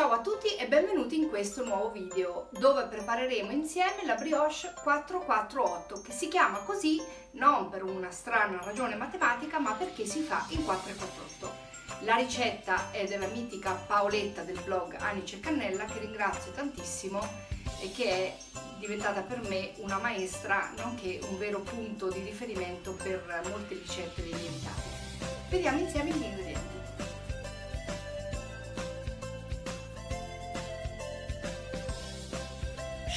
Ciao a tutti e benvenuti in questo nuovo video dove prepareremo insieme la brioche 448 che si chiama così non per una strana ragione matematica ma perché si fa in 448. La ricetta è della mitica Paoletta del blog Anice Cannella che ringrazio tantissimo e che è diventata per me una maestra nonché un vero punto di riferimento per molte ricette dei miei. Vediamo insieme gli ingredienti.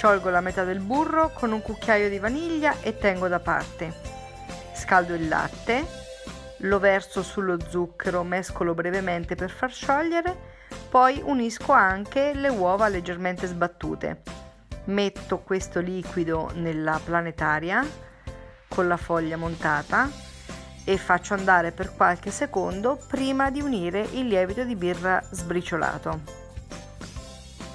Sciolgo la metà del burro con un cucchiaio di vaniglia e tengo da parte. Scaldo il latte, lo verso sullo zucchero, mescolo brevemente per far sciogliere, poi unisco anche le uova leggermente sbattute. Metto questo liquido nella planetaria con la foglia montata e faccio andare per qualche secondo prima di unire il lievito di birra sbriciolato.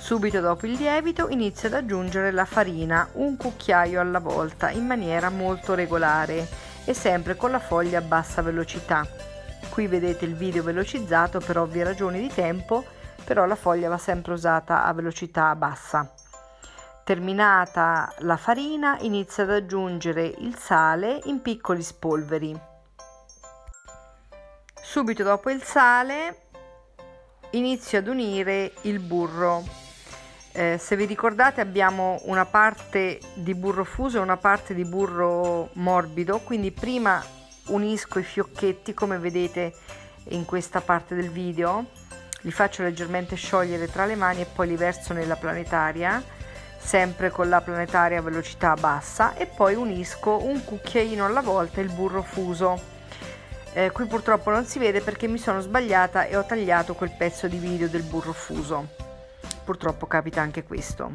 Subito dopo il lievito inizio ad aggiungere la farina, un cucchiaio alla volta, in maniera molto regolare e sempre con la foglia a bassa velocità. Qui vedete il video velocizzato per ovvie ragioni di tempo, però la foglia va sempre usata a velocità bassa. Terminata la farina inizio ad aggiungere il sale in piccoli spolveri. Subito dopo il sale inizio ad unire il burro eh, se vi ricordate abbiamo una parte di burro fuso e una parte di burro morbido, quindi prima unisco i fiocchetti come vedete in questa parte del video, li faccio leggermente sciogliere tra le mani e poi li verso nella planetaria, sempre con la planetaria a velocità bassa e poi unisco un cucchiaino alla volta il burro fuso. Eh, qui purtroppo non si vede perché mi sono sbagliata e ho tagliato quel pezzo di video del burro fuso purtroppo capita anche questo.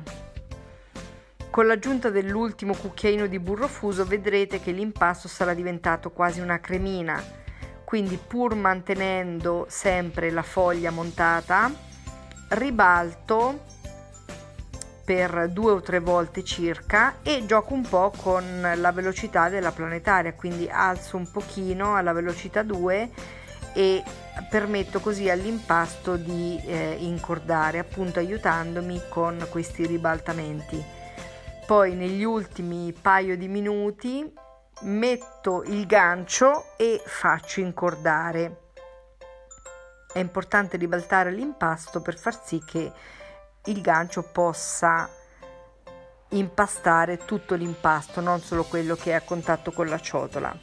Con l'aggiunta dell'ultimo cucchiaino di burro fuso vedrete che l'impasto sarà diventato quasi una cremina, quindi pur mantenendo sempre la foglia montata, ribalto per due o tre volte circa e gioco un po' con la velocità della planetaria, quindi alzo un pochino alla velocità 2 e permetto così all'impasto di eh, incordare appunto aiutandomi con questi ribaltamenti. Poi negli ultimi paio di minuti metto il gancio e faccio incordare. È importante ribaltare l'impasto per far sì che il gancio possa impastare tutto l'impasto non solo quello che è a contatto con la ciotola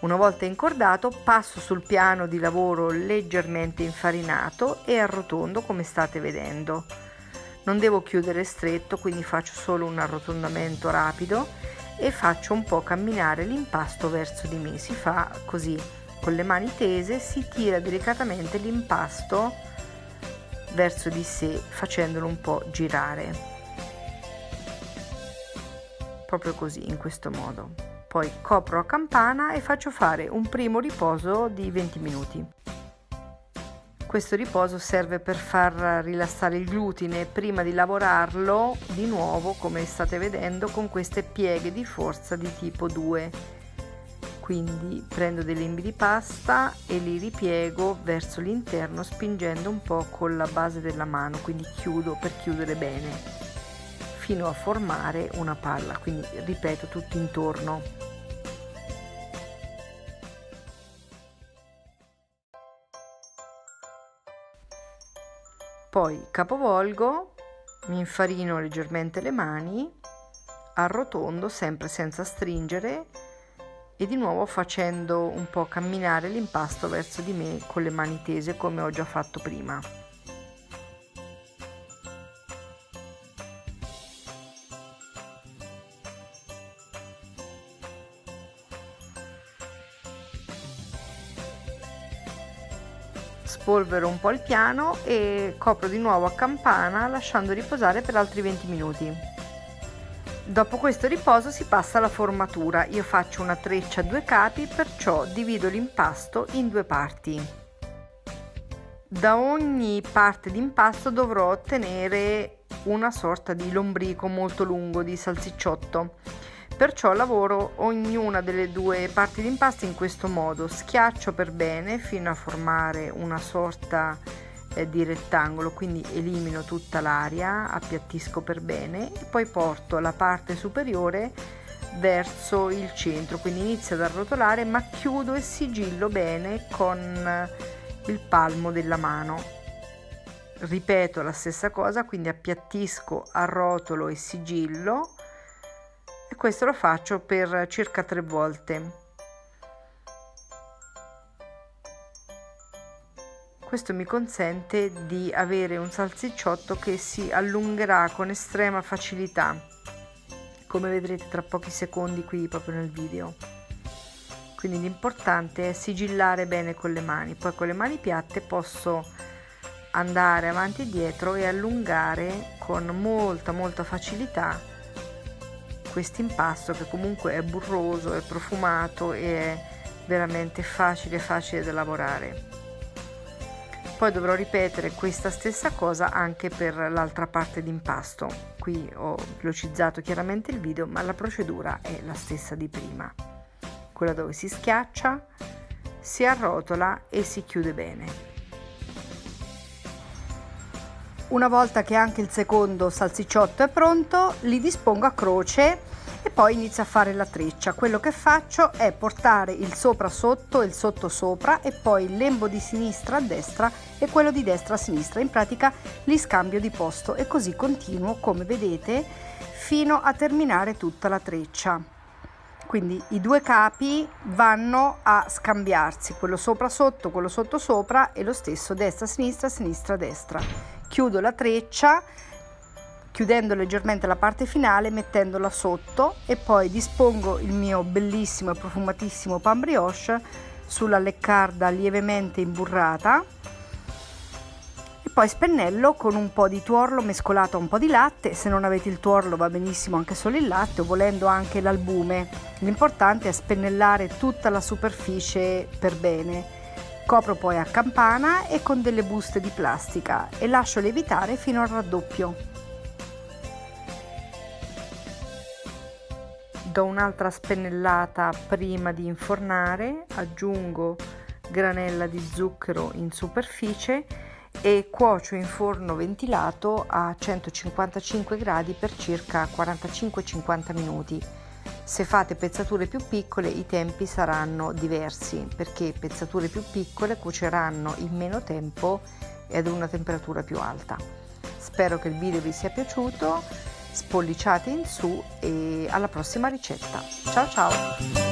una volta incordato passo sul piano di lavoro leggermente infarinato e arrotondo come state vedendo. Non devo chiudere stretto quindi faccio solo un arrotondamento rapido e faccio un po' camminare l'impasto verso di me. Si fa così con le mani tese si tira delicatamente l'impasto verso di sé facendolo un po' girare. Proprio così in questo modo poi copro a campana e faccio fare un primo riposo di 20 minuti. Questo riposo serve per far rilassare il glutine prima di lavorarlo di nuovo, come state vedendo, con queste pieghe di forza di tipo 2. Quindi prendo dei lembi di pasta e li ripiego verso l'interno spingendo un po' con la base della mano, quindi chiudo per chiudere bene fino a formare una palla, quindi ripeto tutto intorno. Poi capovolgo, mi infarino leggermente le mani, arrotondo sempre senza stringere e di nuovo facendo un po' camminare l'impasto verso di me con le mani tese come ho già fatto prima. Spolvero un po' il piano e copro di nuovo a campana lasciando riposare per altri 20 minuti. Dopo questo riposo si passa alla formatura. Io faccio una treccia a due capi, perciò divido l'impasto in due parti. Da ogni parte d'impasto dovrò ottenere una sorta di lombrico molto lungo di salsicciotto Perciò lavoro ognuna delle due parti d'impasto in questo modo, schiaccio per bene fino a formare una sorta eh, di rettangolo quindi elimino tutta l'aria appiattisco per bene e poi porto la parte superiore verso il centro. Quindi inizio ad arrotolare ma chiudo e sigillo bene con il palmo della mano. Ripeto la stessa cosa quindi appiattisco arrotolo e sigillo questo lo faccio per circa tre volte. Questo mi consente di avere un salsicciotto che si allungherà con estrema facilità. Come vedrete tra pochi secondi qui proprio nel video. Quindi l'importante è sigillare bene con le mani. Poi con le mani piatte posso andare avanti e dietro e allungare con molta molta facilità questo impasto che comunque è burroso è profumato e è veramente facile facile da lavorare poi dovrò ripetere questa stessa cosa anche per l'altra parte d'impasto. Qui ho velocizzato chiaramente il video ma la procedura è la stessa di prima. Quella dove si schiaccia si arrotola e si chiude bene una volta che anche il secondo salsicciotto è pronto li dispongo a croce e poi inizio a fare la treccia. Quello che faccio è portare il sopra sotto e il sotto sopra e poi il lembo di sinistra a destra e quello di destra a sinistra. In pratica li scambio di posto e così continuo come vedete fino a terminare tutta la treccia. Quindi i due capi vanno a scambiarsi quello sopra sotto quello sotto sopra e lo stesso destra sinistra sinistra destra chiudo la treccia chiudendo leggermente la parte finale mettendola sotto e poi dispongo il mio bellissimo e profumatissimo pan brioche sulla leccarda lievemente imburrata. E poi spennello con un po' di tuorlo mescolato a un po' di latte. Se non avete il tuorlo va benissimo anche solo il latte o volendo anche l'albume. L'importante è spennellare tutta la superficie per bene copro poi a campana e con delle buste di plastica e lascio lievitare fino al raddoppio. Do un'altra spennellata prima di infornare aggiungo granella di zucchero in superficie e cuocio in forno ventilato a 155 gradi per circa 45-50 minuti se fate pezzature più piccole i tempi saranno diversi perché pezzature più piccole cuoceranno in meno tempo e ad una temperatura più alta spero che il video vi sia piaciuto spolliciate in su e alla prossima ricetta. Ciao ciao!